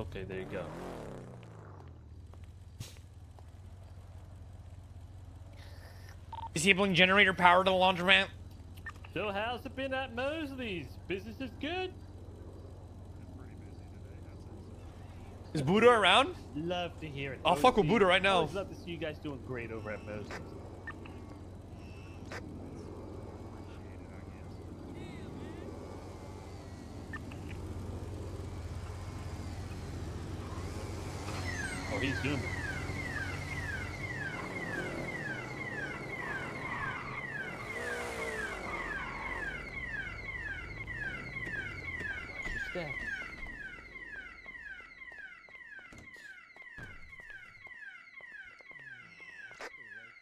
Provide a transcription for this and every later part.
Okay, there you go. Disabling generator power to the laundromat. So how's it been at Mosley's? Business is good? Is Buddha around? Love to hear it. I'll fuck with Buddha right now. Always love to see you guys doing great over at Mosley's. Oh, he's zooming. Watch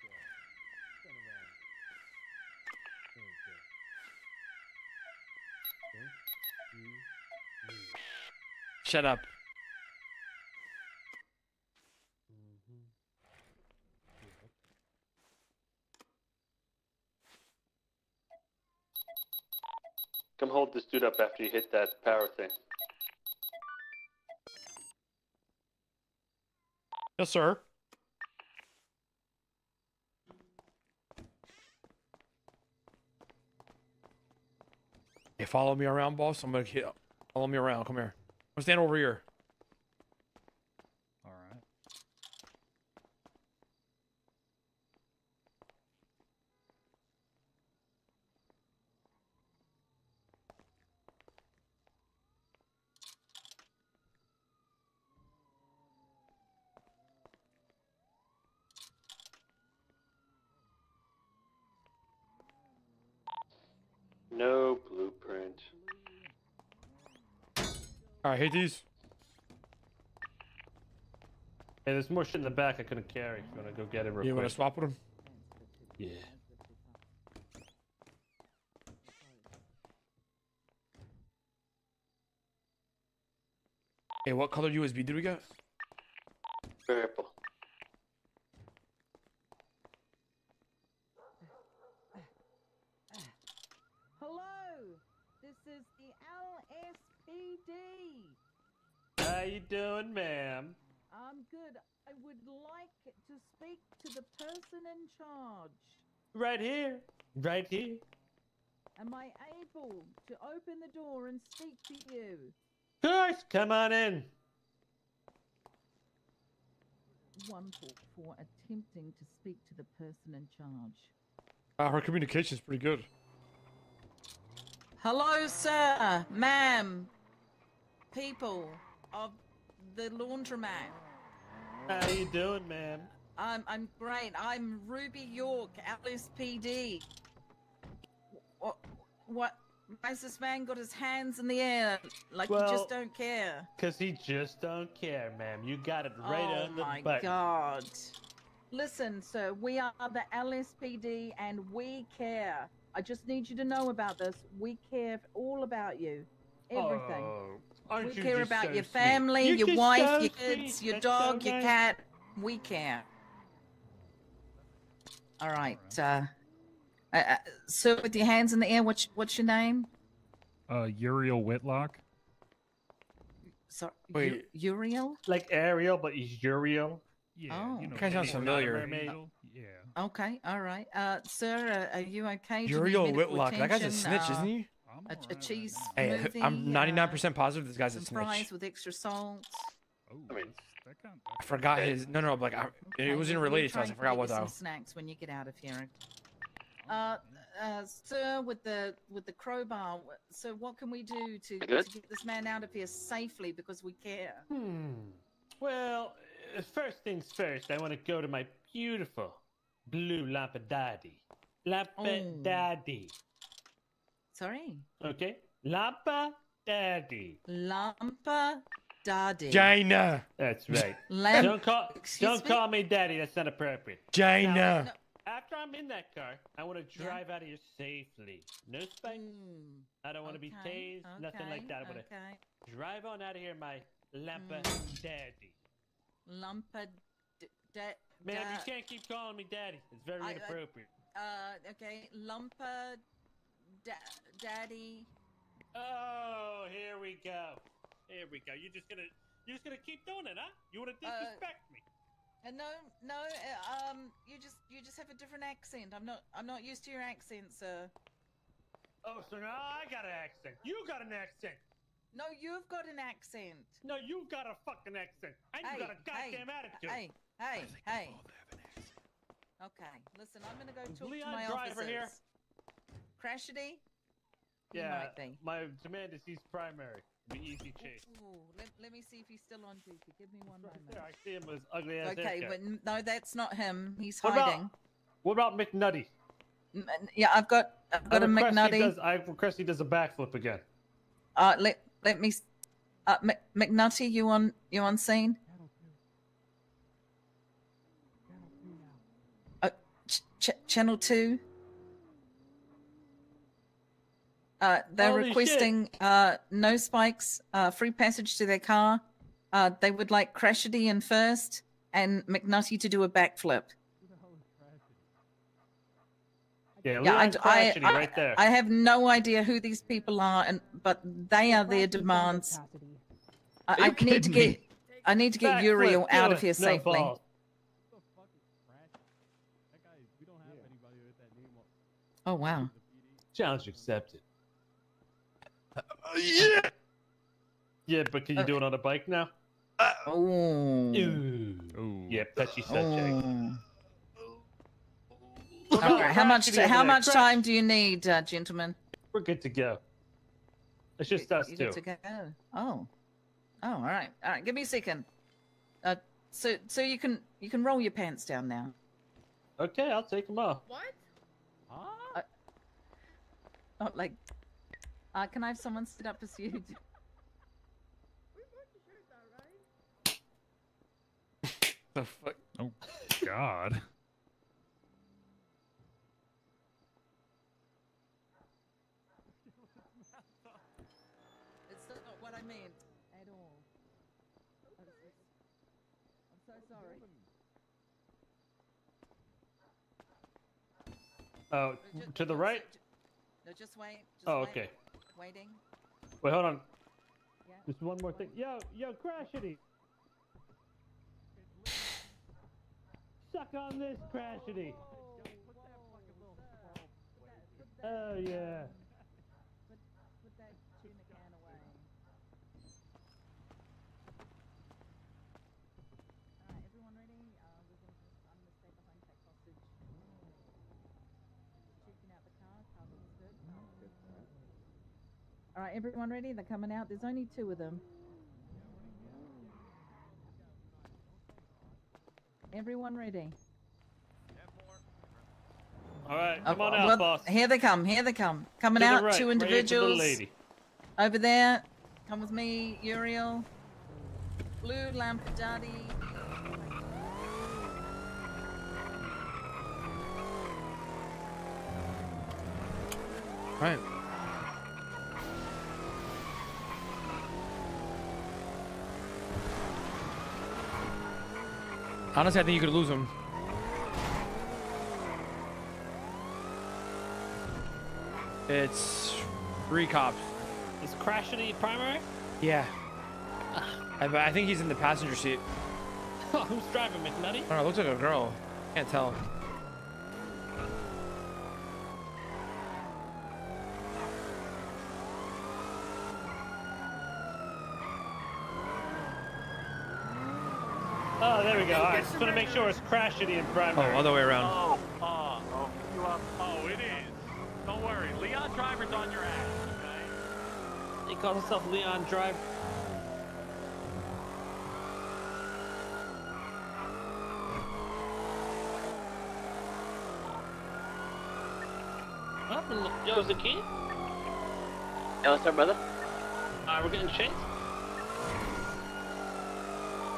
your. Shut up. This dude up after you hit that power thing. Yes, sir. Hey, follow me around, boss. I'm gonna hit. Follow me around. Come here. I'm stand over here. All right. No blueprint. All right, hit these. Hey, there's more shit in the back I couldn't carry. You wanna go get it real You quick? wanna swap with him? Yeah. Hey, what color USB did we get? Purple. Hello, this is the LSPD. How you doing, ma'am? I'm good. I would like to speak to the person in charge. Right here. Right here. Am I able to open the door and speak to you? Of. Come on in. Wonderful for attempting to speak to the person in charge. Uh, her communication's pretty good. Hello, sir, ma'am, people of the laundromat. How you doing, ma'am? I'm I'm great. I'm Ruby York, LSPD. What? What? Why has this man got his hands in the air like he Well- just don't care? Cause he just don't care, ma'am. You got it right oh on the button. Oh my god! Listen, sir, we are the LSPD and we care. I just need you to know about this. We care all about you, everything. Oh, we you care about so your sweet? family, You're your wife, so your kids, sweet. your That's so dog, your nice. cat. We care. All right. Uh, uh, uh, sir, with your hands in the air, what's what's your name? Uh, Uriel Whitlock. Sorry, Wait. U- Uriel. Like Ariel, but he's Uriel. Yeah, Oh. you know. Kinda sounds familiar. not. Yeah. Okay. All right. Uh, sir, uh, are you okay? Do you need Uriel medical Whitlock. That guy's a snitch, Uh, isn't he? I'm A, a cheese. Hey, movie. I'm 99% uh, positive this guy's a snitch. fries with extra salt. Oh, I mean- that's- that kind I forgot his. No, no, like I, Okay, it was in we'll- we'll related try to us. I forgot get what you some snacks when you get out of here. Oh, Uh, uh, sir, with the with the crowbar. So, what can we do to, to get this man out of here safely because we care? Hmm. Well, uh, first things first, I want to go to my beautiful blue Lampadaddy. Lampadaddy. Sorry, Okay? Lampadaddy. Lampa Daddy. China, That's right. Lamp. don't call excuse don't me? call me daddy. That's not appropriate. China. No. After I'm in that car, I want to Yeah. drive out of here safely. No spikes. Mm, I don't want to be okay, tased. Nothing like that. I want Okay. to drive on out of here, my Lampa Mm. daddy. Lampa. daddy. Man, you can't keep calling me daddy. It's very I- inappropriate. Uh, okay, Lumpa, da- Daddy. Oh, here we go. Here we go. You're just gonna You're just gonna keep doing it, huh? You wanna Uh, disrespect me? Uh, no, no. Uh, um, you just you just have a different accent. I'm not I'm not used to your accent, sir. Oh, so now I got an accent. You got an accent. No, you've got an accent. No, you've got a fucking accent. And you Hey, got a hey, goddamn attitude. Hey, hey, hey. Okay, listen. I'm gonna go talk Leon to my Driver officers. here? Crashity. Yeah, might be. my demand is he's primary. Be easy chase. Ooh, let, let me see if he's still on duty. Give me one moment. There, I see him with his ugly ass Okay, haircut. but no, that's not him. He's What about- hiding. What about McNutty? Yeah, I've got I've got I a request McNutty. Does, I request he does a backflip again. Uh, let let me. s- Uh, Mc, McNutty, you on you on scene? Uh, ch- ch- channel two. Uh, they're Holy requesting uh, no spikes, uh, free passage to their car. Uh, they would like Crashity in first and McNutty to do a backflip. Yeah, Yeah, I, Leon Crashity I- right there. I have no idea who these people are, and but they are their demands. I, Are you I need to kidding me? get I need to get Backflip, Uriel do out of here No safely. balls. Oh wow. Challenge accepted. Yeah. Yeah, but can you do it on a bike now? Oh. Ooh. Ooh. Yeah, touchy subject. Oh. What All about right. How much Crashity how much Crash- time do you need, uh, gentlemen? We're good to go. It's just us you two. good to go? Oh. Oh, all right. All right. Give me a second. Uh, so so you can you can roll your pants down now. Okay, I'll take them off. What? Oh, like. Uh, can I have someone sit up as you? We both heard that, right? The fuck? Oh God. It's not what I meant at all. I'm so sorry. Oh, to the right? No, just wait. Just Oh, wait. Okay. Waiting. Wait, hold on. Yeah. Just one more thing. Yo, yo, Crashity. Suck on this, Crashity. Oh yeah. Put, put that tuna can away. Alright, everyone ready? Uh, we're gonna just, I'm gonna stay behind, take hostage. Checking out the car, car looks good. Alright, everyone ready? They're coming out. There's only two of them. Everyone ready? All right, Uh, come on well, out, boss. Here they come. Here they come. Coming To out. right, two right the individuals. lady. Over there. Come with me, Uriel. Blue Lampadati. Right. Honestly, I think you could lose him. It's three cops. Is Crashity primary? Yeah. I, I think he's in the passenger seat. Who's driving, McNutty? I don't know. It looks like a girl. Can't tell. Oh, there we go. All right, just want to make sure it's Crashity in primary. Oh, primary. other way around. Oh, oh, oh, you are, oh, it is. Don't worry, Leon Driver's on your ass, okay? He calls himself Leon Drive. Yo, is the key? Yeah, what's up, brother? Alright, we're getting chased.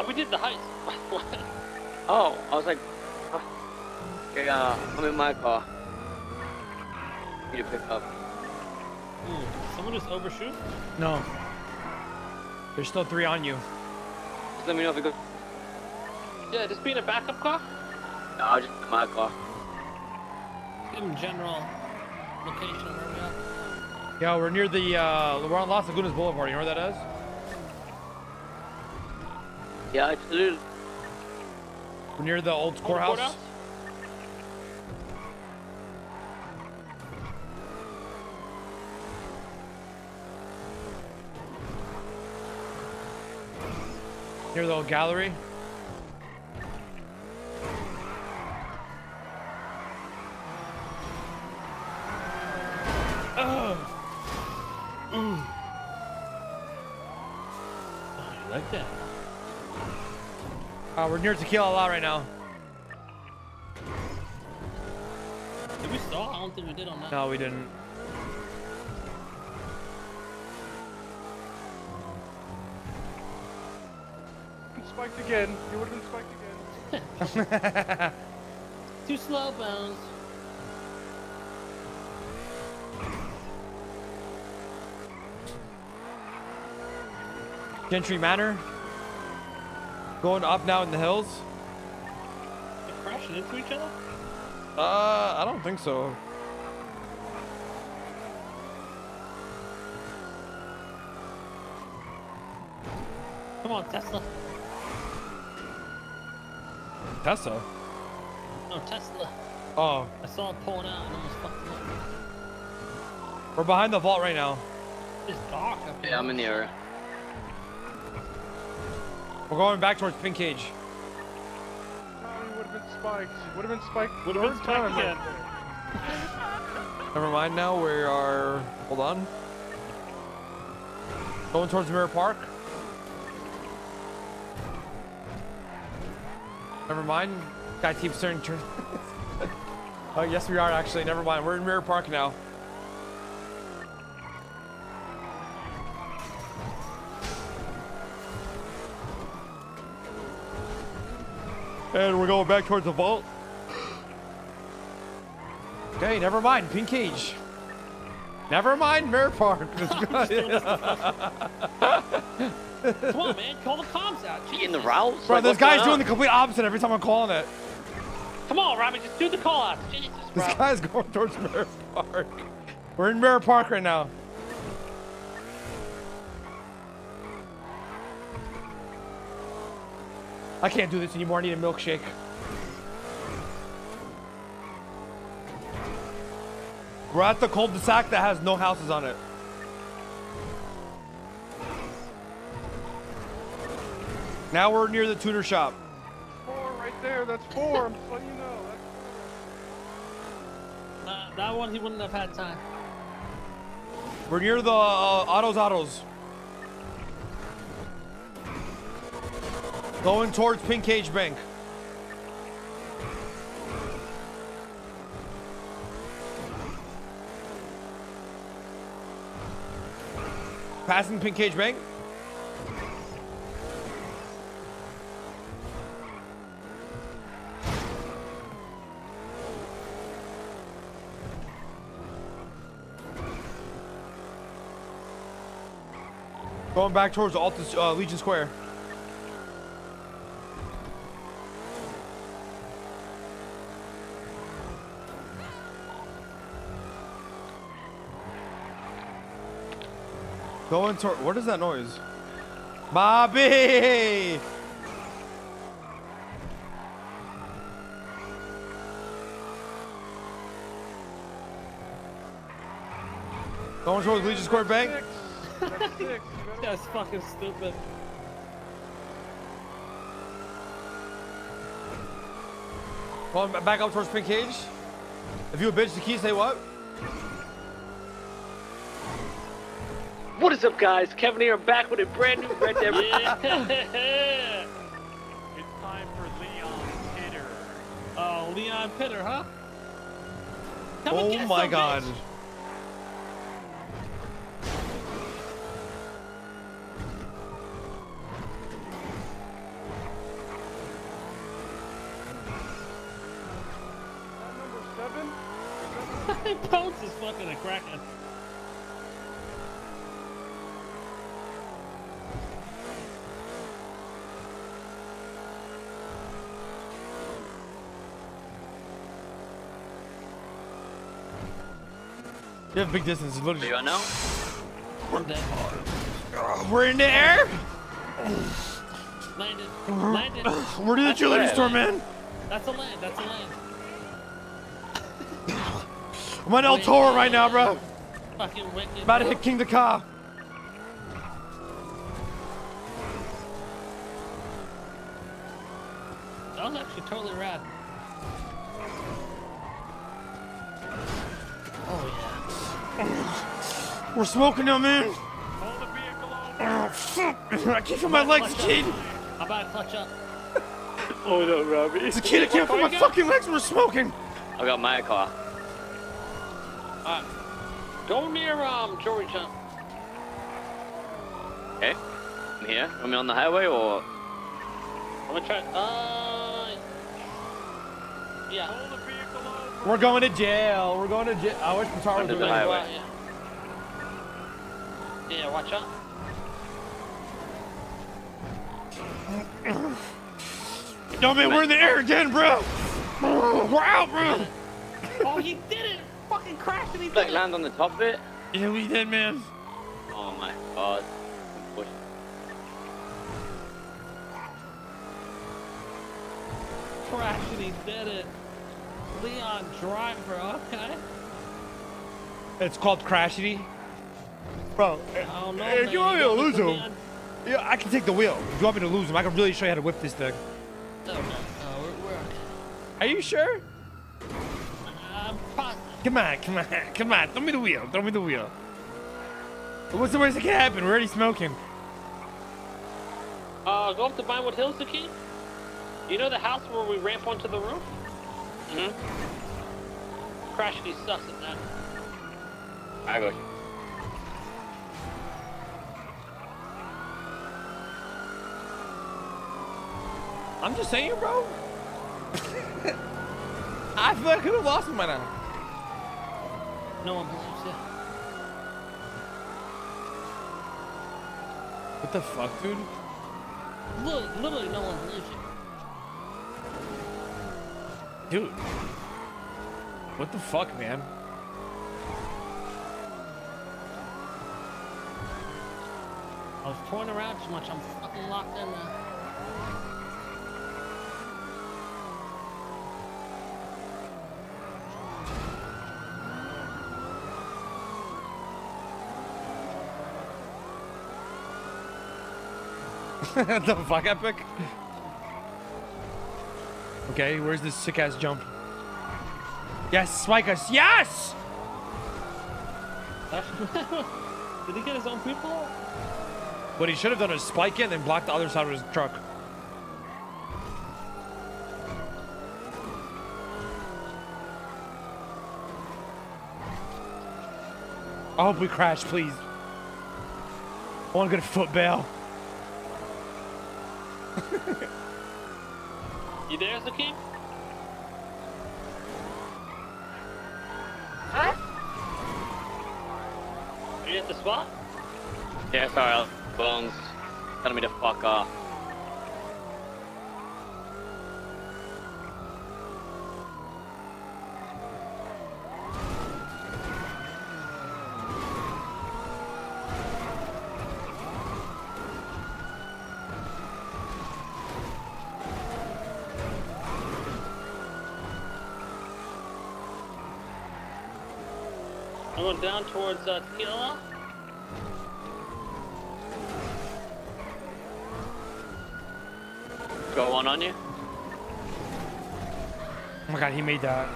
Oh, we did the heist. Oh, I was like, huh. okay, uh, I'm in my car. Need to pick up. Hmm, Someone just overshoot? No. There's still three on you. Just let me know if it goes. Yeah, just be in a backup car. No, I'll just in my car. Give him general location of where we are. Yeah, we're near the, uh, we're on Las Lagunas Boulevard. You know where that is? Yeah, absolutely. We're near the old courthouse. courthouse? Near the old gallery. Oh, you like that? Uh, we're near Tequila Lot right now. Did we stall? I don't think we did on that. No, we didn't. Spiked again. You would have been spiked again. Too slow, Bones. Gentry Manor. Going up now in the hills. They're crashing into each other? Uh, I don't think so. Come on, Tesla. Tesla. No, Tesla. Oh, I saw it pulling out and almost fucked him up. we're behind the vault right now. It's dark up here. Yeah, I'm in the area. We're going back towards Pink Cage. You would have been spiked. Would have been spiked. Would have been third spiked again. there. Never mind now. We are. Hold on. Going towards Mirror Park. Never mind. Guy keeps turning. Turn. oh yes, we are actually. Never mind. We're in Mirror Park now. And we're going back towards the vault. Okay, never mind. Pink Cage. Never mind, Mirror Park. Come on, man. Call the comms out. In the Jesus. routes? Bro, Like, this guy's doing on? the complete opposite every time I'm calling it. Come on, Robbie. Just do the call out. Jesus, This bro. guy's going towards Mirror Park. We're in Mirror Park right now. I can't do this anymore. I need a milkshake. We're at the cul-de-sac that has no houses on it. Now we're near the tutor shop. Four right there. That's four. I'm just letting you know. That's Nah, that one, he wouldn't have had time. We're near the uh, Otto's Autos. Going towards Pink Cage Bank. Passing Pink Cage Bank. Going back towards Altus, uh, Legion Square. Going toward. What is that noise? Bobby! Going towards Legion Square Bank. That's six. You better That's fucking stupid. Going back up towards Pink Cage. If you a bitch, the key say what? What is up, guys? Kevin here, I'm back with a brand new Red Dead. Yeah. It's time for Leon Hitter. oh, Leon Pitter, huh? Come and Oh get my some, god. bitch. Number seven. Bones is fucking a cracker. You have big distance. it's Do Literally, you know? I'm dead. we're in the air. Landed. Landed. We're to the That's cheerleader right. store, man. That's a land. That's a land. I'm on El Toro right now, bro. Fucking wicked. About to hit King the car. We're smoking now, man. Hold the vehicle over. Oh, fuck. I can't feel my legs, kid. I'm about to clutch up. Oh no, Robbie. It's a kid. I can't feel my fucking legs. We're smoking. I got my car. Alright. Go near um Jory Jump. Okay. I'm here. Am I on the highway or? I'm gonna try. Uh. Yeah. Hold the vehicle over. We're going to jail. We're going to jail. I wish Qatar was Under the doing highway. Yeah. Yeah. Watch out. Yo, man, we're in the air again, bro. We're out, bro. oh, he did it! Fucking crashed and he Like did it. land on the top of it. Yeah, we did, man. Oh my god. Crash Crashed and he did it. Leon Driver. Okay. It's called Crashity. Bro, I don't know. Hey, man. you want me to lose him? Yeah, I can take the wheel. If you want me to lose him, I can really show you how to whip this thing. No, no, no. We're, we're, Are you sure? I'm positive. Come on, come on, come on. Throw me the wheel. Throw me the wheel. What's the worst that can happen? We're already smoking. Uh, go up to Vinewood Hills, the key. You know the house where we ramp onto the roof? Mm-hmm. Crashity sucks at that. I got I'm just saying, bro. I feel like I could have lost him by now. No one believes you. What the fuck, dude? Look, literally no one believes you. Dude. What the fuck, man? I was touring around too much. I'm fucking locked in now. the fuck, Epic? Okay, where's this sick ass jump? Yes, spike us. Yes! Did he get his own people? What he should have done is spike it and then block the other side of his truck. I hope we crash, please. I want to get a foot bail. You there, Zakeem? Are you at the spot? Yeah, sorry, Bones telling me to fuck off. Towards uh, Tequila. Got one on you? Oh my god, he made that.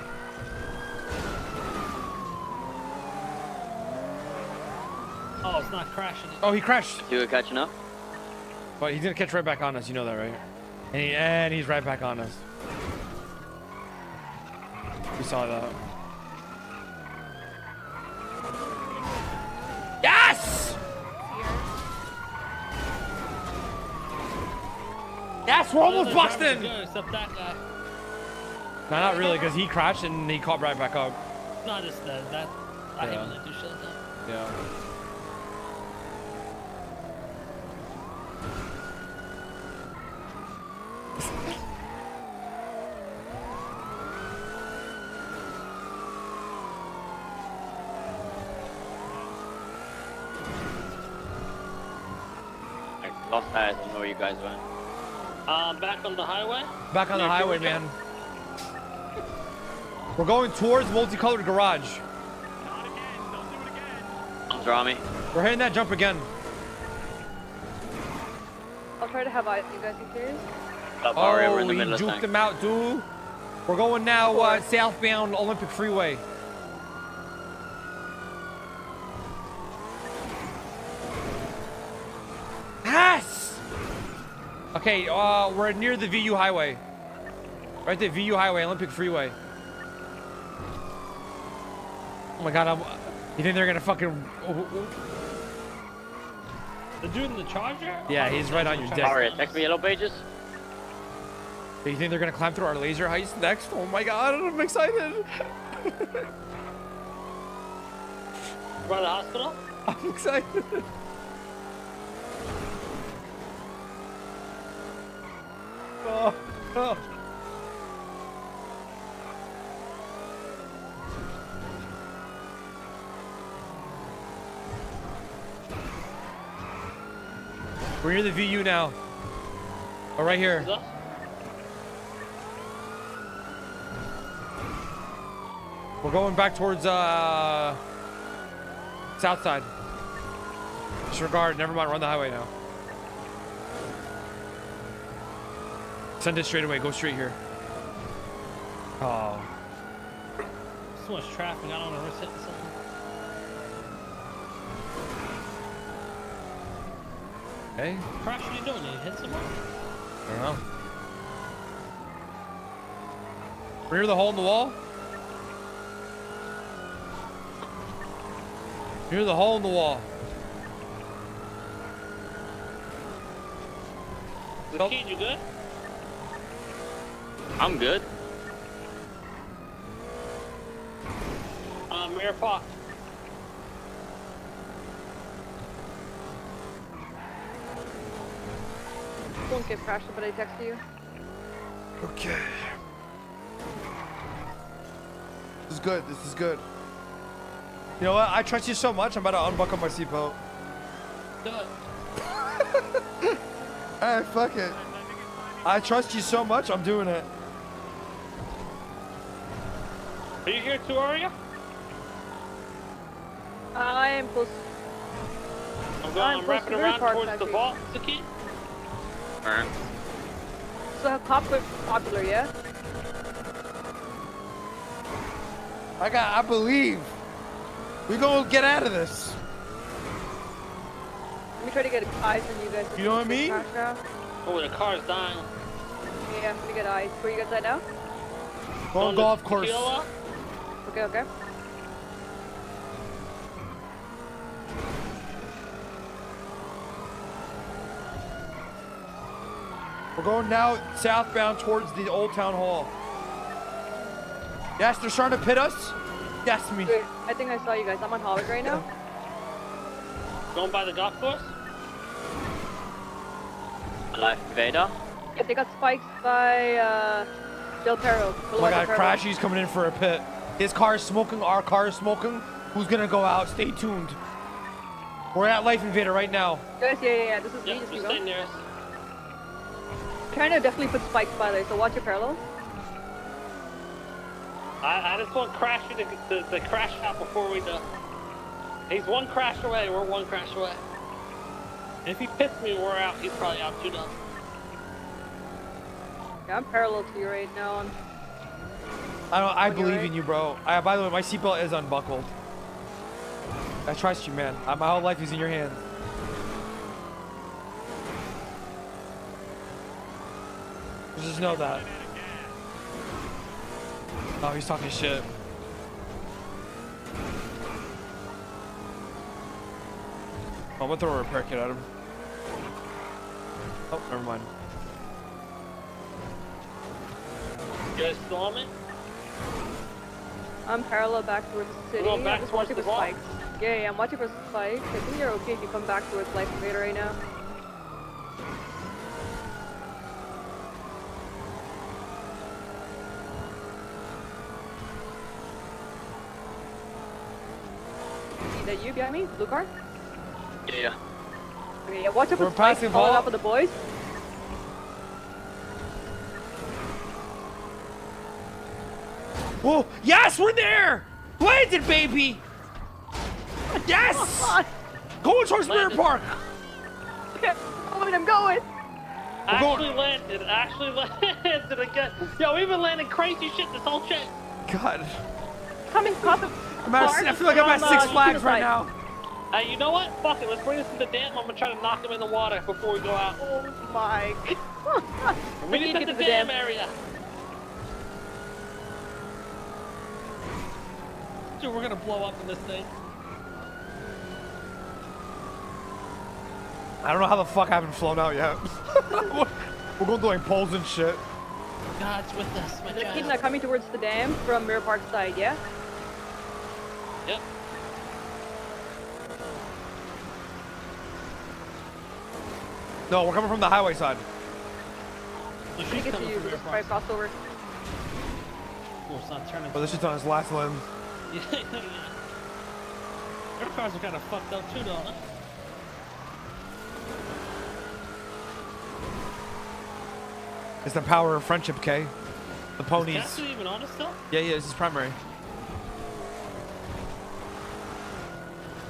Oh, it's not crashing. Oh, he crashed. You were catching up? But he's gonna catch right back on us. You know that, right? And, he, and he's right back on us. We saw that. Yes! Yes, we're almost boxed in. Except that guy. No, not really, because he crashed and he caught right back up. Not just that. That I hate Yeah. when they do shit like that. Yeah. I lost eyes on where you guys went. Um, back on the highway. Back on the highway, Georgia? man. We're going towards multicolored garage. Not again. Don't do it again. Comes Ramee. We're hitting that jump again. I'll try to have eyes you guys. You serious? Up Aria, we're Oh, in the he middle of juked tank. him out, dude. We're going now uh, southbound Olympic Freeway. Yes! Okay, uh, we're near the VU Highway. Right there, VU Highway, Olympic Freeway. Oh my god, I'm... You think they're gonna fucking... The dude in the charger? Yeah, he's right on your deck. Aria, text me yellow pages. You think they're gonna climb through our laser heist next? Oh my god, I'm excited. By the hospital? I'm excited. Oh. We're near the VU now. Oh, right here. We're going back towards uh south side. Disregard, never mind, we're on the highway now. Send it straight away, go straight here. Oh. So much traffic. I don't want to risk hitting something. Hey, Crash, what are you doing? You hit someone? I don't know. We're the hole in the wall. Near the hole in the wall. Nope. kid, you good? I'm good. Uh, Mayor Fox. Won't get crashed, but I text you. Okay. This is good. This is good. You know what? I trust you so much. I'm about to unbuckle my seatbelt. Do it. Alright, fuck it. I trust you so much. I'm doing it. Are you here too, Aria? I am close. I'm going. I'm I'm wrapping around Park, towards the actually. vault, Saki. Alright. So cockpit popular, yeah? I got. I believe. We gonna get out of this. Let me try to get eyes on you guys. You know what I mean? Crash now. Oh, the car's dying. Yeah, let me get eyes. Where you guys at now? Going On the golf course. tequila? Okay, okay. We're going now southbound towards the old town hall. Yes, they're starting to pit us. Yes, me. Wait, I think I saw you guys. I'm on Howard right now. Going by the golf course? Life Invader. Yeah, they got spiked by uh, Del Perro. Oh my god, Crashy's coming in for a pit. His car is smoking, our car is smoking. Who's gonna go out? Stay tuned. We're at Life Invader right now. Guys, yeah, yeah, yeah. This is me. Yep, Just just keep stay going. near us. Trying to definitely put spikes by the way, so watch your parallels. I, I just want to Crash to, to, to crash out before we do. He's one crash away. We're one crash away. If he pits me, we're out. He's probably out too, though. Yeah, I'm parallel to you right now. I'm I don't. I believe right? in you, bro. I, by the way, my seatbelt is unbuckled. I trust you, man. My whole life is in your hands. Just know that. Oh, he's talking shit. I'm gonna throw a repair kit at him. Oh, never mind. You guys still on me? I'm parallel back towards the city. going back I'm just towards watching the for spikes. Yeah, yeah, I'm watching for spikes. I think you're okay if you come back towards Life Invader right now. Is that you behind me? Blue car? Yeah, yeah. Okay, yeah, watch out for We're spikes. passing Follow vault. up with the boys. Oh, yes, we're there! Landed, baby! Yes! Going towards Mirror Park! Okay, going, I'm going. Actually landed. Actually landed again. Yo, we've been landing crazy shit this whole trip. God. Coming, popping. I'm at, I feel like I'm at Six uh, Flags right now. Hey, you know what? Fuck it. Let's bring this to the dam. I'm gonna try to knock him in the water before we go out. Oh my god. We need to get to the dam area. Dude, we're gonna blow up in this thing. I don't know how the fuck I haven't flown out yet. we're going doing poles and shit. God's with us, my The kid child. not coming towards the dam from Mirror Park side, yeah? Yep. No, we're coming from the highway side. So I she's think it's coming you, from your just probably cross. crossover. Oh, it's not turning. But this shit's on his last limb. Their cars are kind of fucked up too, don't? It's the power of friendship, Kay. The Is ponies. Cassidy even on it still? Yeah, yeah, this is primary.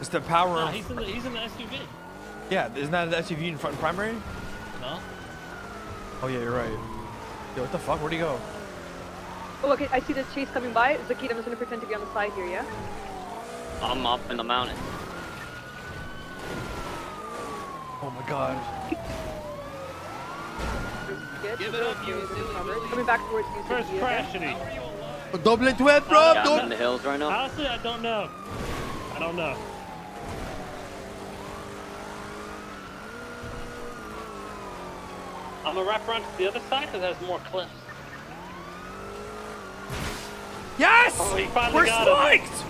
It's the power Nah, of... he's in the he's in the SUV. Yeah, isn't that an SUV in front primary? No. Oh yeah, you're right. Yo, what the fuck? Where'd he go? Oh, okay, I see this chase coming by. Zakita, I'm just gonna pretend to be on the side here, yeah? I'm up in the mountain. Oh my god. Good. Give it up, you Okay, silly covered. Willy. Coming back towards you, First Zakita, crash, okay? Shitty. Double it web, bro. Yeah, I'm in the hills right now. Honestly, I don't know. I don't know. I'm gonna wrap around to the other side because there's more cliffs. Yes! Oh, we're got him. spiked!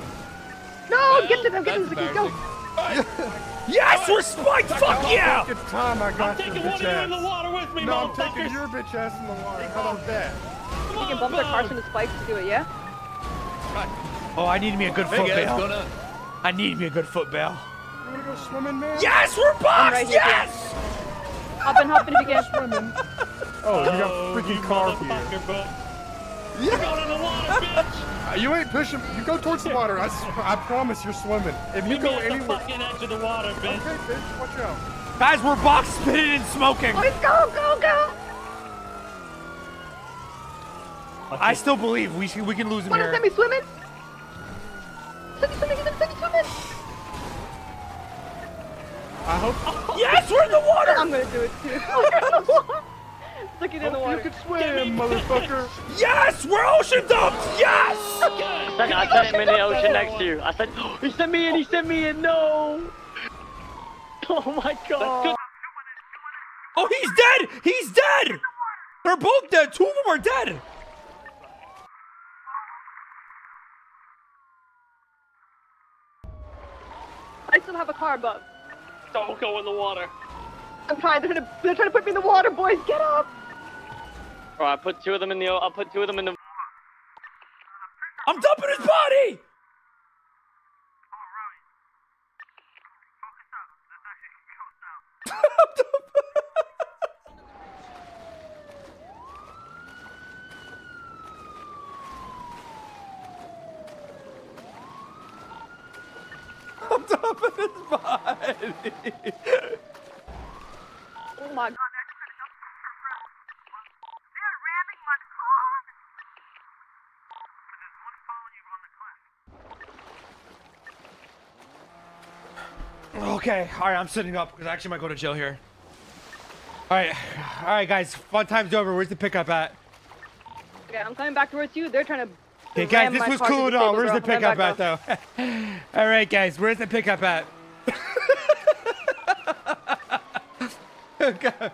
No, get to them, get to them, Zakita, go! Yes, we're spiked! Fuck yeah! It's time I I'm taking this one of you in the water with me, No, I'm taking your bitch ass in the water. How about that? Come You can bump the bro. cars from the spikes to do it, yeah? Oh, I need me a good foot bail. I need me a good foot bail. You wanna go swimming, man? Yes, we're boxed! right here, yes! Hop in, hop in if you can. Swimming. Oh, you got Oh, freaking you carp here. Motherfucker, bro. You're going in the water, bitch. Uh, You ain't pushing. You go towards the water. I, s- I promise you're swimming. If you Meet me go at the anywhere. fucking edge of the water, bitch. Okay, bitch. Watch out. Guys, we're box spitting and smoking. Let's go, go, go! I still believe we we can lose him Wanna here. send me swimming? Send me swimming, send me swimming! I hope. Yes, we're in the water! I'm gonna do it too. Look it in the water. you can swim, motherfucker. Yes, we're ocean dumped! Yes! Good. Second, I sent him in the ocean next to you. I said, he sent me in, he sent me in, no! Oh my god! Oh, he's dead! He's dead! They're both dead. Two of them are dead. I still have a car above. Don't go in the water. I'm trying. They're trying to. They're trying to put me in the water, boys. Get up! Bro, I put two of them in the, I'll put two of them in the, I'm dumping his body. I'm dumping his body. Oh my god. Okay, all right, I'm sitting up because I actually might go to jail here. All right, all right, guys, fun time's over. Where's the pickup at? Okay, I'm coming back towards you. They're trying to. Okay, guys, this was cool the and all. Where's bro. the pickup back at, though? all right, guys, where's the pickup at? Okay.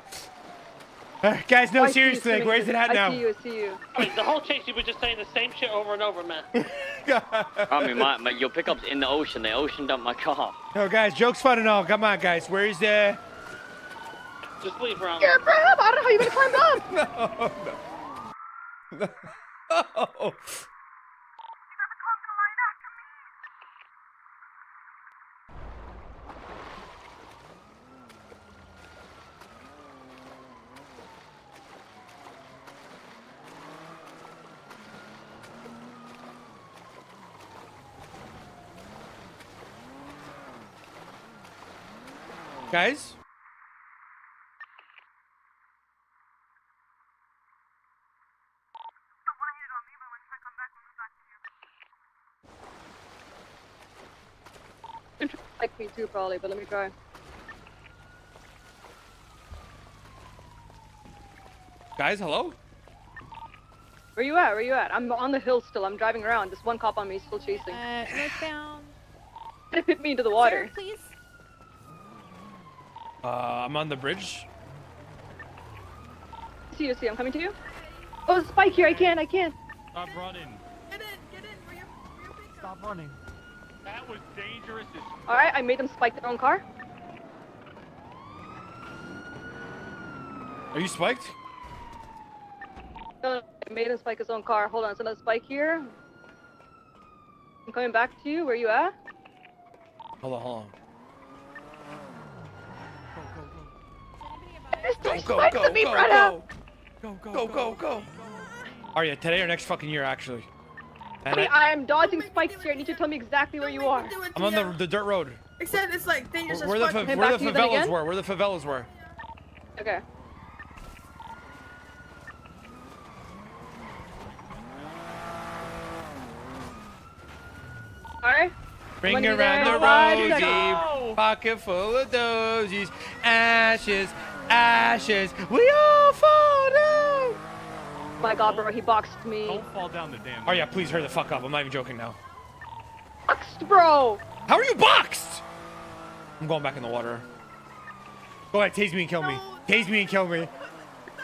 Uh, guys, no, I see you seriously, like, where's it at I now? see you. I see you. I mean, the whole chase, you were just saying the same shit over and over, man. I mean, my, my, your pickup's in the ocean. They ocean dumped my car. No, guys, jokes fun and all. Come on, guys, where's the? Just leave around. You're bro. I don't know how you're gonna climb up. Oh. Guys? Like me too, probably, but let me try. Guys, hello? Where you at? Where you at? I'm on the hill still. I'm driving around. This one cop on me is still chasing. Uh, northbound. It hit me into the water. Sir, please. Uh, I'm on the bridge. See you, see. I'm coming to you. Oh, there's a spike here. I can't. I can't. Stop running. Get in, get in. Where you, where you Stop running. That was dangerous All right, I made them spike their own car. Are you spiked? No, I made him spike his own car. Hold on, there's another spike here. I'm coming back to you. Where you at? Hold on, hold on. There's Go, three go, spikes go, at me, go, brother. go. Go, go, go. Are you today or next fucking year, actually? And Honey, I, I am dodging spikes here. I need you to tell me exactly where you are. I'm on the, the dirt road. Except it's like dangerous Where as the, fuck. fa- Came where the to you then favelas were. Where the favelas were. Okay. Alright. Ring around the five rosy, pocket full of dozies, ashes, ashes, we all fall down. My god, bro, he boxed me. Don't fall down the damn. Oh yeah, please hurry the fuck up. I'm not even joking now. Boxed, bro! How are you boxed? I'm going back in the water. Go ahead, tase me and kill me. Tase me and kill me.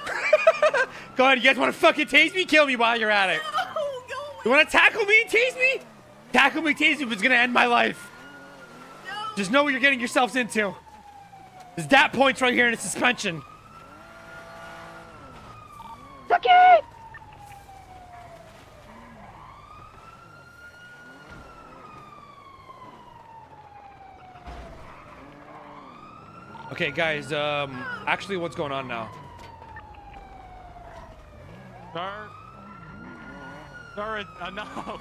Go ahead, you guys want to fucking tase me? Kill me while you're at it. No, go away. You want to tackle me and tase me? Tackle me, tase me, but it's gonna end my life. No. Just know what you're getting yourselves into. There's that points right here in a suspension. Suck it! Okay, guys. Um, actually, what's going on now? Sir. Sir, it- uh, no.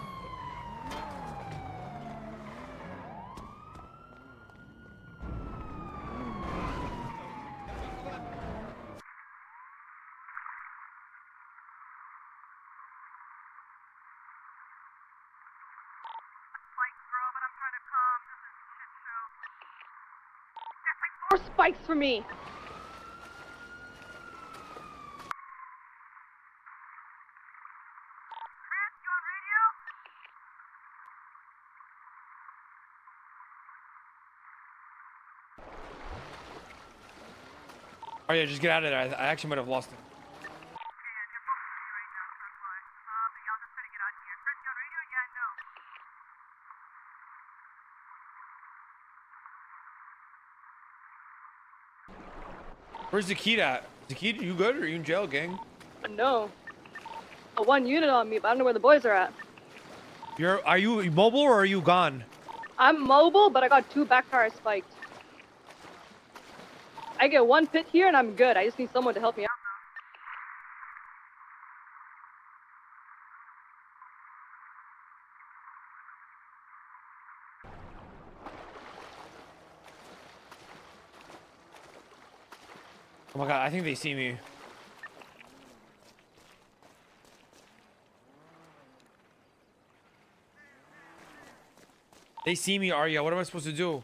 More spikes for me! Oh yeah, just get out of there. I, actually might have lost it. Where's Zakita at? Zakita, you good? Or are you in jail, gang? No. A one unit on me, but I don't know where the boys are at. You're are you mobile or are you gone? I'm mobile, but I got two back tires spiked. I get one pit here and I'm good. I just need someone to help me out. I think they see me. They see me, Arya. What am I supposed to do?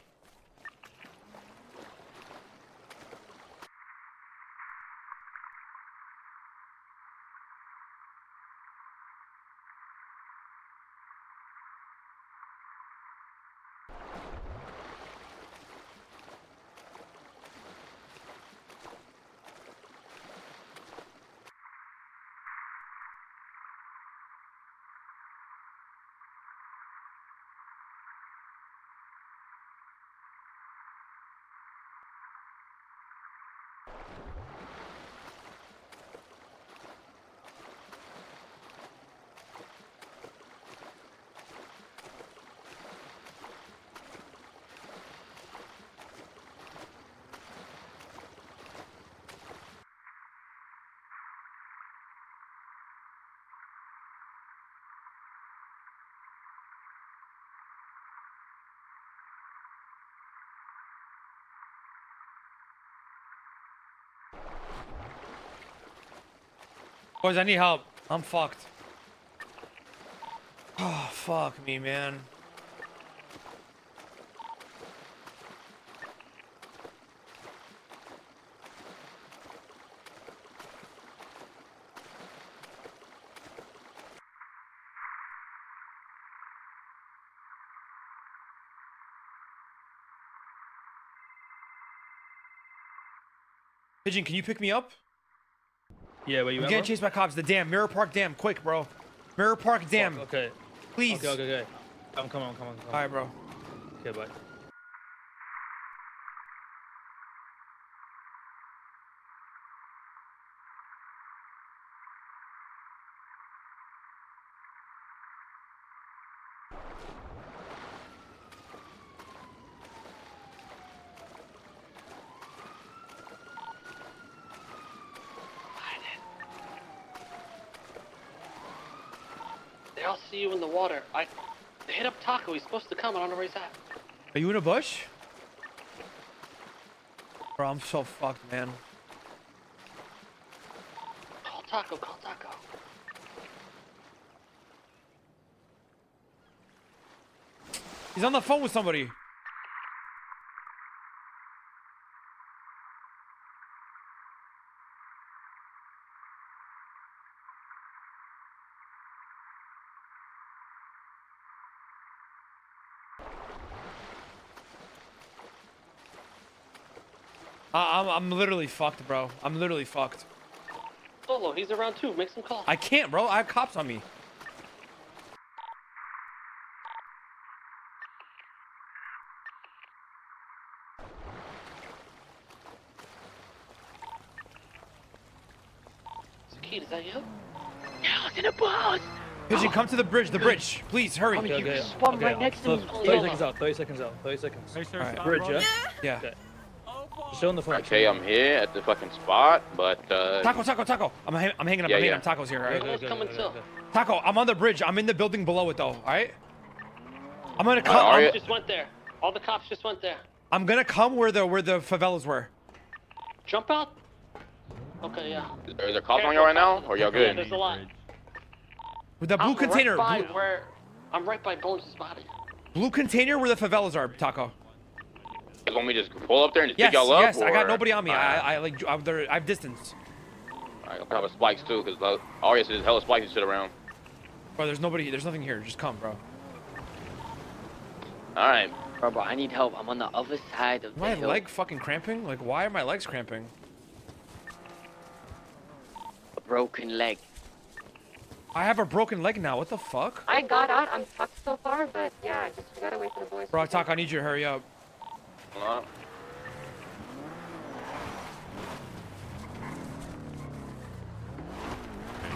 Boys, I need help. I'm fucked. Oh, fuck me, man. Pigeon, can you pick me up? Yeah, where you I'm at, getting chased by cops. The dam. Mirror Park Dam. Quick, bro. Mirror Park Dam. Fuck, Okay. Please. Okay, okay, okay. I'm coming, I'm coming, I'm coming. All right, bro. Okay, bye. They all see you in the water. I hit up Taco. He's supposed to come. I don't know where he's at. Are you in a bush? Bro, I'm so fucked, man. Call Taco. Call Taco. He's on the phone with somebody. I'm, I'm literally fucked, bro. I'm literally fucked. Solo. He's around too. Make some calls. I can't, bro. I have cops on me. Sakid, is that you? Yeah, it's in a bus. Pigeon, come to the bridge. The bridge. Please, hurry. Come Okay, You okay. swam okay, right next to me. 30 seconds out, 30 seconds out, 30 seconds. Make sure Alright. stop, Bridge, bro. yeah? Yeah. Okay. Stay on the phone. Okay, I'm here at the fucking spot, but uh, Taco, taco, taco. I'm, hang- I'm hanging up. Yeah, I'm hanging yeah. up. Taco's here, all right? Okay, okay, coming okay, too. okay. Taco, I'm on the bridge. I'm in the building below it, though. All right. I'm gonna come. are I'm, Just went there. All the cops just went there. I'm gonna come where the where the favelas were. Jump out. Okay, yeah. are there cops on you right now, or y'all Yeah, good? there's a lot. With the blue I'm container. Right by blue, where I'm right by Bones' body. blue container where the favelas are. Taco. You want me to just pull up there and just Yes, pick y'all up? yes. I got nobody on me. I, I like. I, there, I have distance. Alright, I'll have spikes too, because uh, Arya said there's hella spikes and shit around. Bro, there's nobody. There's nothing here. Just come, bro. Alright. Bro, bro, I need help. I'm on the other side of the My hill. leg fucking cramping. Like, why are my legs cramping? A broken leg. I have a broken leg now. What the fuck? I got out. I'm fucked so far, but yeah, I just gotta wait for the boys. Bro, Talk, I need you to hurry up. Hold on.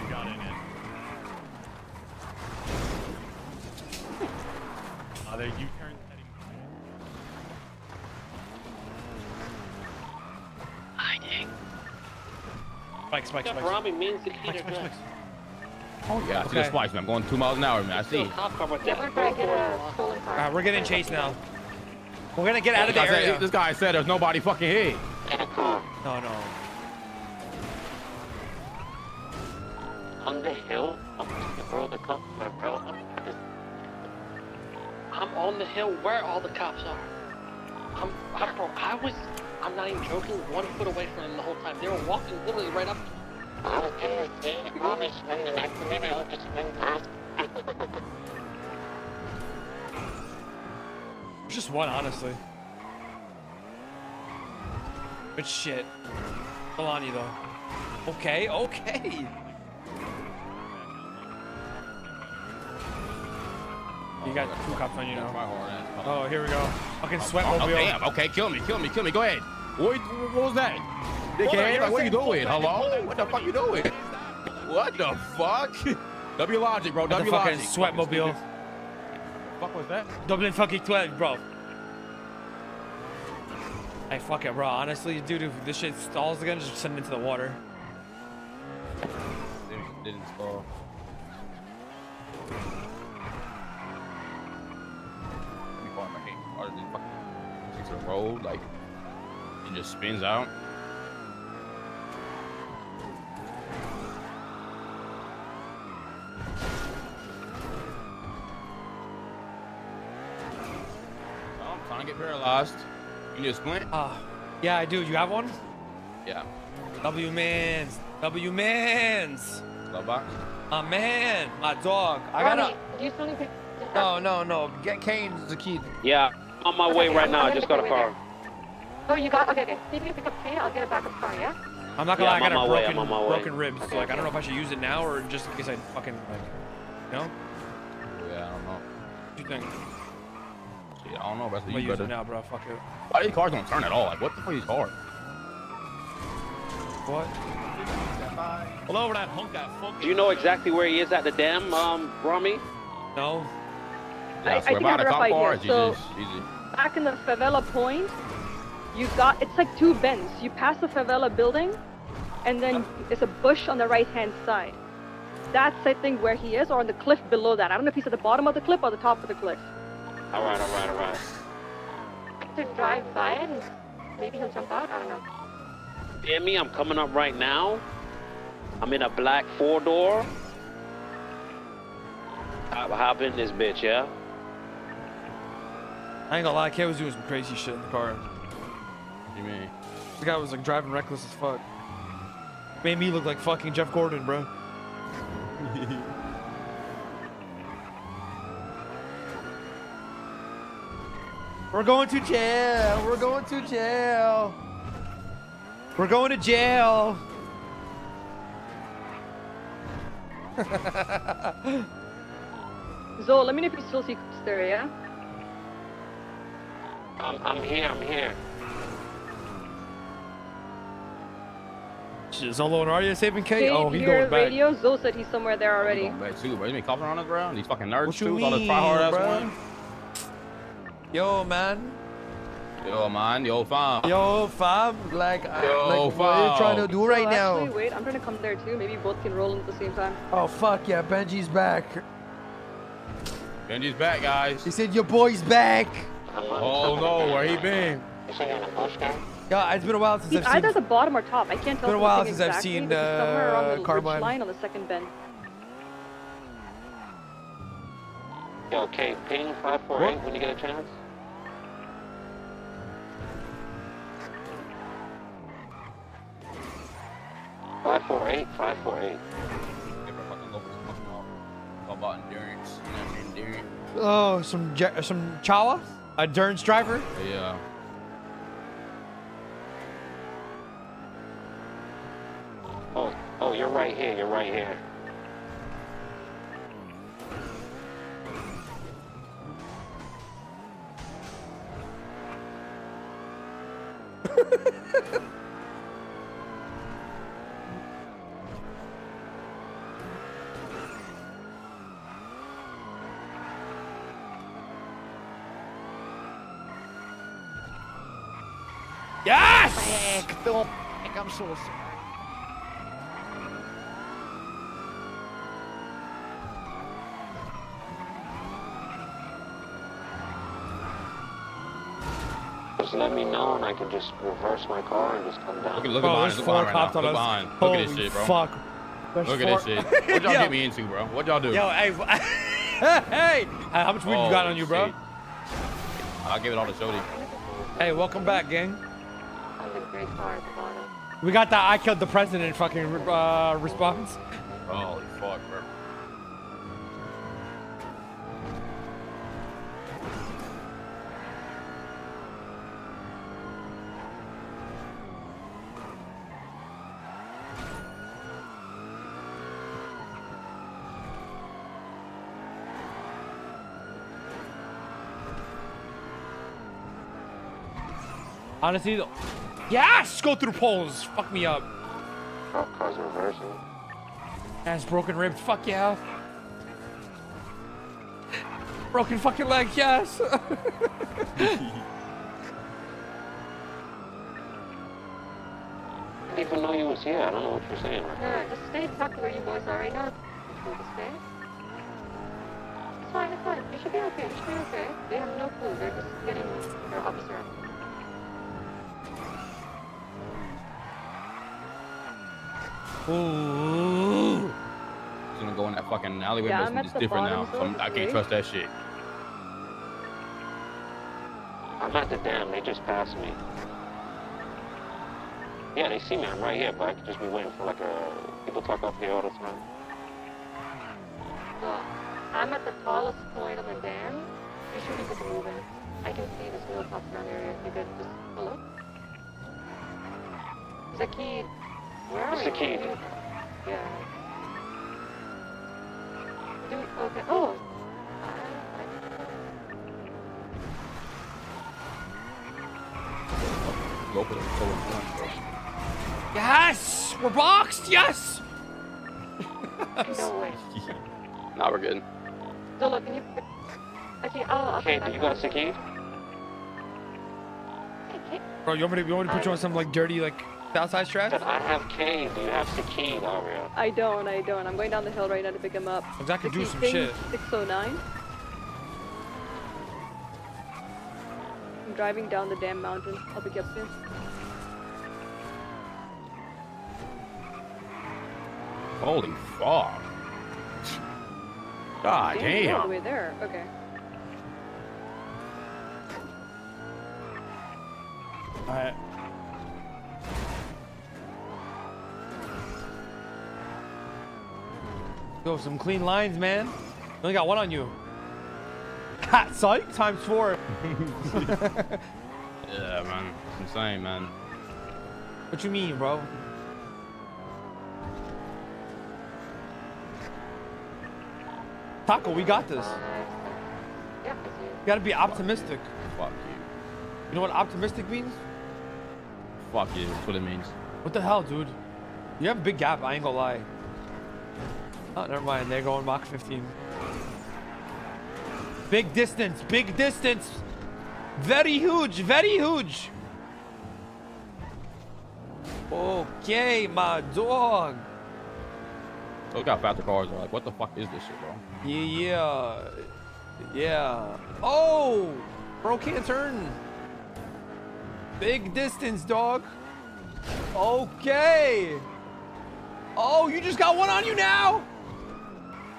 You it in. Uh, there, you turn heading. Hiding. Spike, spike, spike. Ramee, me and Spike, spike, spike. Oh yeah, I see Okay. the spikes, man. I'm going two miles an hour, man. I see. a cop car, but Yeah, they're we're trying to get going a for stolen car. Alright, we're getting chased now. We're gonna get out of the This guy said- area. This guy said there's nobody fucking here. No, no. On the hill, I'm bro, the cops are, bro. I'm, I'm on the hill where all the cops are. I'm, I'm, bro, I was, I'm not even joking, one foot away from them the whole time. They were walking literally right up. just. One, honestly. Good shit. Kalani, though. Okay, okay. You got two cops on you now. my horn ass. Oh, here we go. Fucking sweat Oh, damn. Okay, kill me, kill me, kill me. Go ahead. What, what was that? Dickhead, like, what you doing? Hello? What the fuck you doing? What the fuck? W logic, bro. W fucking logic. sweat mobile. Fuck was that? Dublin fucking 12, bro. Hey, fuck it, bro. Honestly, dude, if this shit stalls again, just send it into the water. Didn't, didn't stall. Let me find my hand. Or just fucking takes a road, like it just spins out. To. You need a splint? Ah, yeah, I do. You have one? Yeah. W mans. W mans. Love box. My man. My dog. I gotta. do you still need to... No, no, no. Get Kane's the key. Yeah, on my way right now. I just got a car. Oh, you got... Okay, okay. See if you pick up Kane, I'll get a backup car, yeah? I'm not gonna lie, I'm got a my way, broken, I'm on my way. broken ribs. So, like, I don't know if I should use it now or just in case I fucking, like, you know? Yeah, I don't know. What do you think? Shit, I don't know. But I'm gonna you use it now, bro. Fuck it. Why are these cars don't turn at all? Like, what the fuck is these cars? What? Pull over that hunk that fucking. Do you know exactly where he is at the dam, um, Ramee? No. I- Yeah, I swear think I by have the a rough cop idea. So- easy, easy. Back in the favela point, you got... It's like two bends. You pass the favela building, and then there's a bush on the right-hand side. That's, I think, where he is, or on the cliff below that. I don't know if he's at the bottom of the cliff or the top of the cliff. All right, all right, all right. To drive by it, and maybe he'll jump out, I don't know. Hear me? I'm coming up right now. I'm in a black four door. I hop in this bitch, yeah? I ain't gonna lie, Kay was doing some crazy shit in the car. What do you mean? The guy was like driving reckless as fuck. Made me look like fucking Jeff Gordon, bro. We're going to jail. We're going to jail. We're going to jail. Zoe, let me know if you still see there, yeah? I'm, I'm here, I'm here. Shit, Zolo and Arya saving Kay? Dave, Oh, he's going back. radio, Zoe said he's somewhere there already. Going back too, bro. You mean cops around us, bro? These fucking nerds What you too. All the mean, try hard ass bro? ones. Yo, man. Yo, man. Yo, fam. Yo, fam. Like, I- Yo, like what are you trying to do right oh, now? Wait, I'm trying to come there too. Maybe both can roll in at the same time. Oh, fuck yeah. Benji's back. Benji's back, guys. He said, your boy's back. Oh no, where he been? Yeah, it's been a while since He's I've seen. either the bottom or top. I can't tell. It's been a while thing since I've exactly, seen, but he's somewhere around uh, the ridge Carmine. line on the second bend. Okay, ping 548 when you get a chance. Five four eight, five four eight. All about endurance. You know, endurance. Oh, some ja- some Chawa, a Durns driver. Yeah. Oh, oh, you're right here. You're right here. Yes! Heck, don't. Heck, I'm so let me know, and I can just reverse my car and just come down. Look, look Bro, behind. there's Look four behind right cops now. on Look us. behind. Look Holy at this shit, bro. fuck. There's Look at this shit. What y'all Yo. get me into, bro? What y'all do? Yo, hey, hey, how much weed you got Oh, on you, bro? shit. I'll give it all to Jody. Hey, welcome back, gang. On the gray car at the bottom. We got the I killed the president fucking uh, response. Holy fuck, bro. Honestly, though, yes, go through poles. Fuck me up. Oh, car's reversing. Ass broken ribs. Fuck yeah. Broken fucking leg. Yes. I didn't even know you was here. I don't know what you're saying right now. Yeah, just stay exactly where you boys are right now. Just stay. It's fine, it's fine. You should be okay. You should be okay. They have no clue. They're just getting their officer. Ooh. He's gonna go in that fucking alleyway, Yeah, but it's different now. So I'm, I can't trust that shit. I'm at the dam. They just passed me. Yeah, they see me. I'm right here, but I could just be waiting for like a. People talk up here all the time. Well, I'm at the tallest point on the dam. You should be good to move in. I can see this little top down area. If you could just hello. Zakid, where are you? Zakid. Yeah. Okay. Oh. Go for the forward front, bro. Yes! We're boxed! Yes! No way. Now we're good. Zolo, can you? Okay, I'll. I'll Okay, do you back. got Sakid? Bro, you want me to, you want me to put you on some like dirty like outside strat? I have K. Do you have Sakid, Aria? I don't, I don't. I'm going down the hill right now to pick him up. Zach could do Is he some shit. 609. I'm driving down the damn mountain. I'll pick you up soon. Holy fuck. God Damn, you're all the way there. Okay. Alright. Yo, some clean lines, man. You only got one on you. Ha, psych times four. Yeah, man. It's insane, man. What you mean, bro? Taco, we got this. Yeah, You gotta be optimistic. Fuck you. You know what optimistic means? Fuck you. That's what it means. What the hell, dude? You have a big gap, I ain't gonna lie. Oh, never mind. They're going Mach 15. Big distance, big distance. Very huge, very huge. Okay, my dog. Look how got the cars are like, what the fuck is this shit, bro? Yeah, yeah. Yeah. Oh! Bro can't turn. Big distance, dog. Okay. Oh, you just got one on you now.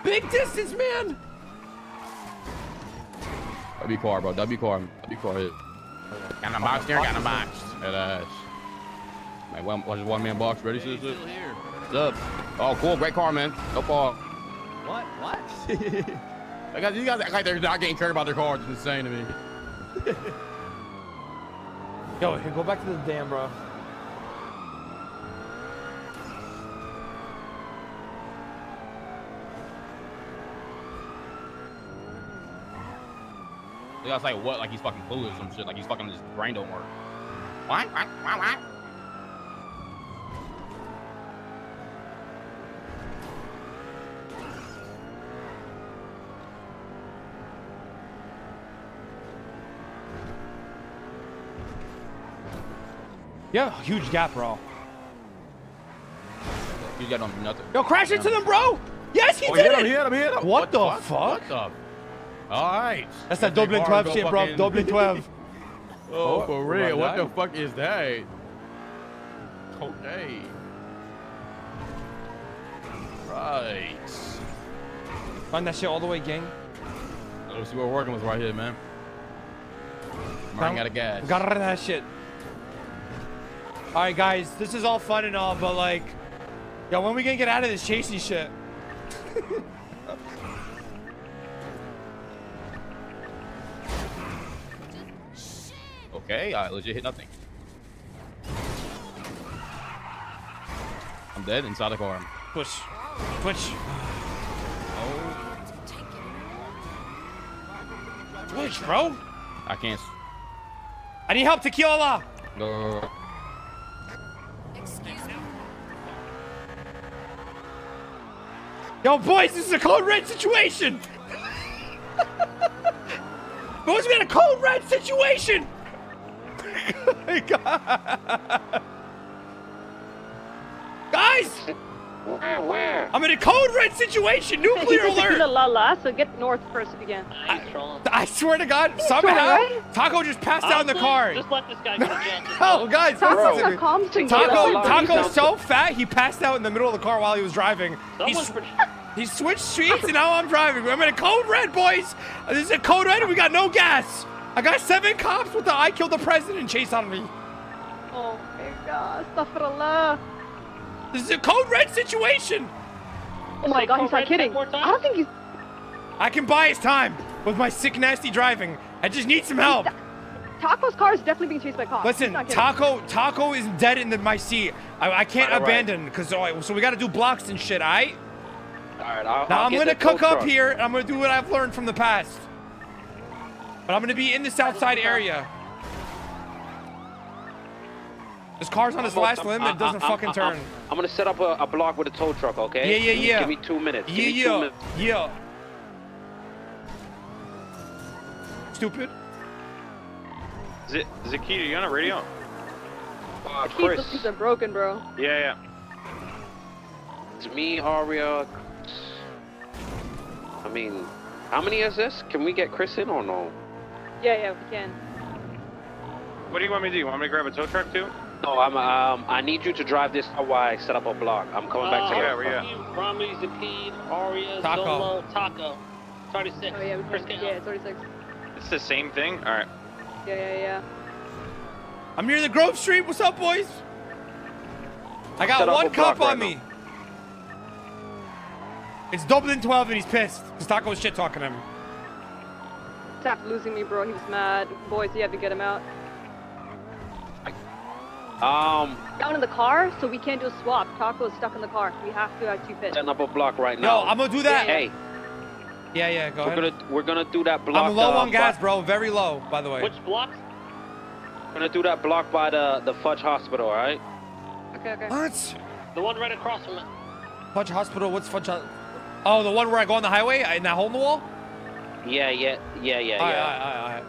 Big distance, man. W car, bro. W car. W car hit. Got a box there, got a box. That ass. Man, one, what's one man box ready, sister? Still What's up? Oh, cool. Great car, man. No fault. What? What? I got, you guys act like they're not getting cared about their cars. It's insane to me. Yo, go back to the dam, bro. You guys like what? Like he's fucking clueless or some shit. Like he's fucking his brain don't work. What? What? What? What? Yeah, huge gap, bro. You got on nothing. Yo, crash into them, bro. Yes, he Oh, did hit it. him, he hit him, he hit him. What, the fuck? fuck? What the? All right. That's that Dublin 12 shit, bro. fucking- Dublin 12. Oh, Oh, for real. I What the fuck is that? Okay. Right. Find that shit all the way, gang. Let's see what we're working with right here, man. I'm running out of gas. Got rid of that shit. All right, guys, this is all fun and all, but like, yo, when we gonna get out of this chasing shit? Okay, I legit hit nothing. I'm dead inside the car. Push, push. Oh, Push, bro. I can't. I need help, Tequila. No. Yo, boys, this is a code red situation. boys, we got a code red situation. Guys, Where? Where? I'm in a code red situation. Nuclear He's a alert. tequila la la, so get north first if you can. I swear to God, He's somehow? Taco just passed out in the car. Just let this guy go to jail. Oh, guys, Taco, listen to me. calm. Taco, Taco, Taco's so fat, he passed out in the middle of the car while he was driving. He, Someone's he switched streets and now I'm driving. I'm in a code red, boys. This is a code red and we got no gas. I got seven cops with the I killed the president chase on me. Oh my god, astaghfirullah. This is a code red situation. Oh my god, he's not kidding. I don't think he's. I can buy his time with my sick, nasty driving. I just need some help. Taco's car is definitely being chased by cops. Listen, He's not kidding. Taco, Taco is dead in the, my seat. I, I can't All right. abandon because so, oh, so we got to do blocks and shit. All right. All right, I'll, Now I'll I'm gonna the tow cook up truck. here. and I'm gonna do what I've learned from the past. But I'm gonna be in the south side area. This car's on its last limb. It doesn't I- I- fucking I- turn. I'm gonna set up a, a block with a tow truck, okay? Yeah, yeah, yeah. Give me two minutes. Give Yeah, me two yeah, minutes. yeah. Stupid. Z- Zakita, you on a radio? Uh, The keys, Chris. those keys are broken, bro. Yeah, yeah. It's me, Aria. I mean, how many is this? Can we get Chris in or no? Yeah, yeah, we can. What do you want me to do? You want me to grab a tow truck too? No, I'm. Um, I need you to drive this while I set up a block. I'm coming back to Yeah, you. where you at? Ramee, Aria, Taco. Zolo, Taco. 36. Oh yeah, we Chris can. K. Yeah, 36. It's the same thing? Alright. Yeah, yeah, yeah. I'm near the Grove Street. What's up, boys? I got one a cop on right me. It's Dublin 12 and he's pissed because Taco's shit talking to him. Tap losing me, bro. He was mad. Boys, you have to get him out. Um, Down in the car, so we can't do a swap. Taco is stuck in the car. We have to actually fit. setting up a block right Yo, now. I'm gonna do that. Hey, Yeah, yeah, go we're ahead. gonna we're gonna do that block. I'm low uh, on gas, bro. Very low, by the way. Which block? We're gonna do that block by the the Fudge Hospital, all right? Okay, okay. What? The one right across from it. Fudge Hospital? What's Fudge Ho- Oh, the one where I go on the highway in that hole in the wall? Yeah, yeah, yeah, yeah, All right, yeah. all right, all right, all right.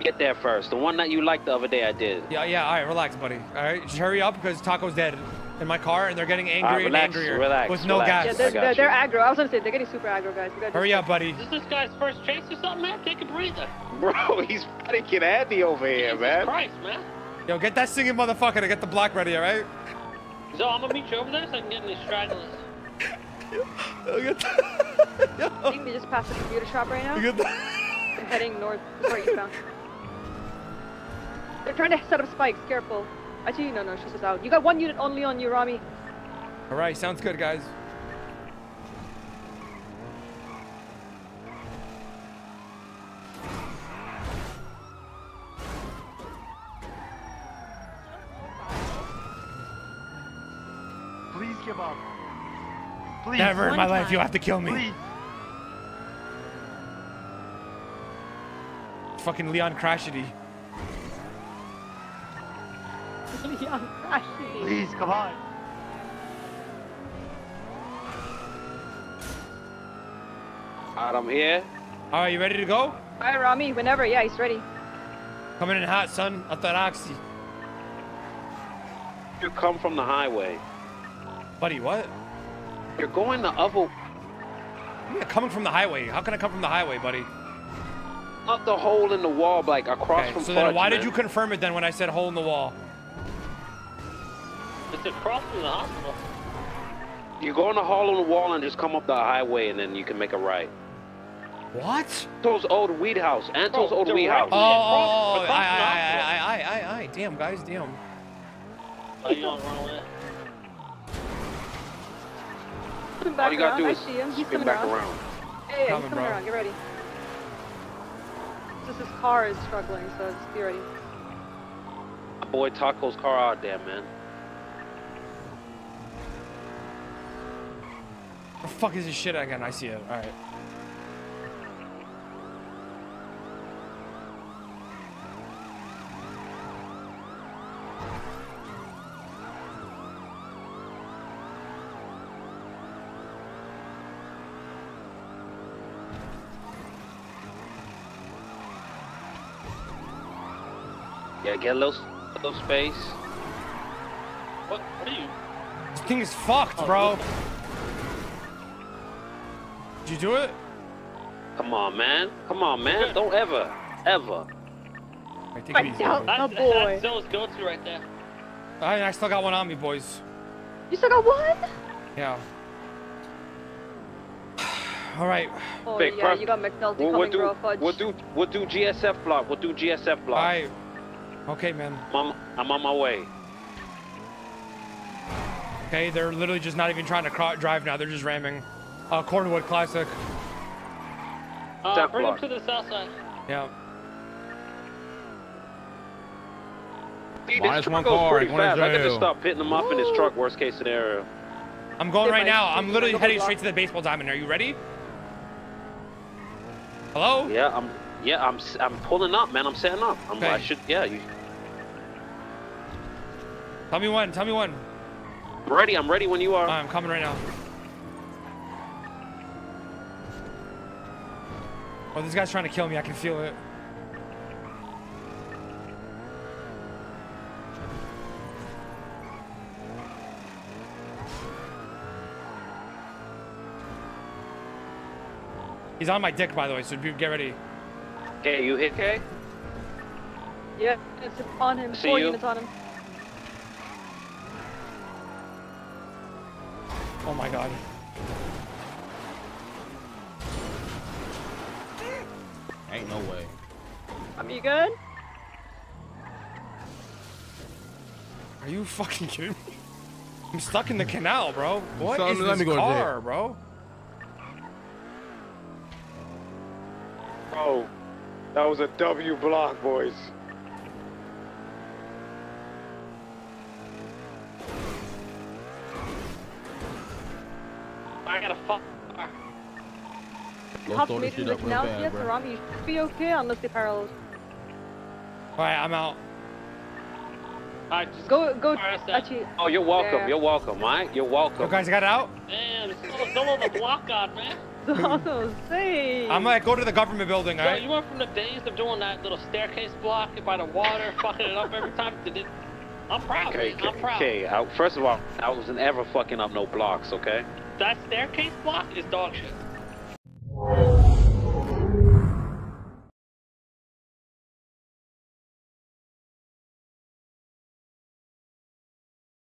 Get there first. The one that you liked the other day, I did. Yeah, yeah, all right, relax, buddy. All right, just hurry up because Taco's dead in my car and they're getting angrier All right, relax, and angrier relax, with no relax. Yeah, gas. they're, they're, they're aggro. I was gonna say they're getting super aggro, guys. We Hurry up, buddy. Is this this guy's first chase or something, man? Take a breather. Bro, he's freaking Andy over here, Jesus man. Christ, man. Yo, get that singing motherfucker to get the block ready, all right? So I'm gonna meet you over there so I can get in these stragglers. I think they just passed the computer shop right now. Get the- They're heading north, sorry, eastbound. They're trying to set up spikes. Careful. Actually, no, no, she's just out. You got one unit only on you, Ramee. All right, sounds good, guys. Please give up. Please. Never in my One life time. you have to kill me. Please. Fucking Leon Crashity. Leon Crashity. Please, come on. All right, I'm here. All right, you ready to go? All right, Ramee. Whenever. Yeah, he's ready. Coming in hot, son. Ataraxi. You come from the highway. Buddy, what? You're going the other Yeah, coming from the highway. How can I come from the highway, buddy? up the hole in the wall, like across Okay, from so then Fudge, why did you confirm it then when I said hole in the wall? It's across from the hospital. You go in the hole in the wall and just come up the highway, and then you can make a right. What? Anto's old weed house. Anto's Bro, old weed house. Oh, oh, oh, across I, from I. I, I, I, I, I, damn, guys, damn. Oh, you on the wrong way. Coming All you gotta around. do I is see him. He's spin back around. around. Yeah, yeah, Coming, he's coming bro. around. Get ready. Just his car is struggling, so just be ready. My boy Taco's car out there, man. The fuck is this shit again? I see it. All right. Get a little, little space. What, what are you? This thing is fucked, Oh, bro. listen. Did you do it? Come on, man. Come on, man. Don't ever, ever. Right, take it easy. down. boys. Oh, That's, boy. that's Zill's go-to right there. I, I still got one on me, boys. You still got one? Yeah. All right. Oh Big yeah, you got McNulty We'll, coming, we'll do bro. Fudge. we'll do we'll do GSF block. We'll do GSF block. All right. Okay, man. I'm on, I'm on my way. Okay, they're literally just not even trying to drive now. They're just ramming. Uh, Cornwood Classic. Uh, bring him to the south side. Yeah. See, this Minus truck one goes car, pretty fast. I could just stop hitting him up in his truck. Worst case scenario. I'm going right now. I'm literally heading straight to the baseball diamond. Are you ready? Hello? Yeah, I'm. Yeah, I'm. I'm pulling up, man. I'm setting up. I'm. I should. Yeah, you. Tell me when. Tell me when. I'm ready. I'm ready when you are. I'm coming right now. Oh, this guy's trying to kill me. I can feel it. He's on my dick, by the way, so get ready. Okay, you hit K. Yeah, it's on him. See Four you. units on him. Oh my god. Ain't no way. Are you good? Are you fucking kidding me? I'm stuck in the canal, bro. What Son, is let this me go car, bro? Bro, that was a W block, boys. I gotta fuck. Let's Top throw this made shit in the up real canal bad, yet, bro. Ramee, you should be okay unless they parallel. Alright, I'm out. Alright, just Go, go, Alright, that's that. actually. Oh, you're welcome. Yeah. You're welcome. All right. You're welcome. You guys got out? Damn, there's no, no other block on, man. Also, say. I'm gonna go to the government building, Yo, alright? you went from the days of doing that little staircase block by the water, fucking it up every time. to this- I'm proud, Okay. man. I'm proud. Okay. I, first of all, I wasn't ever fucking up no blocks. Okay. That staircase block is dog shit.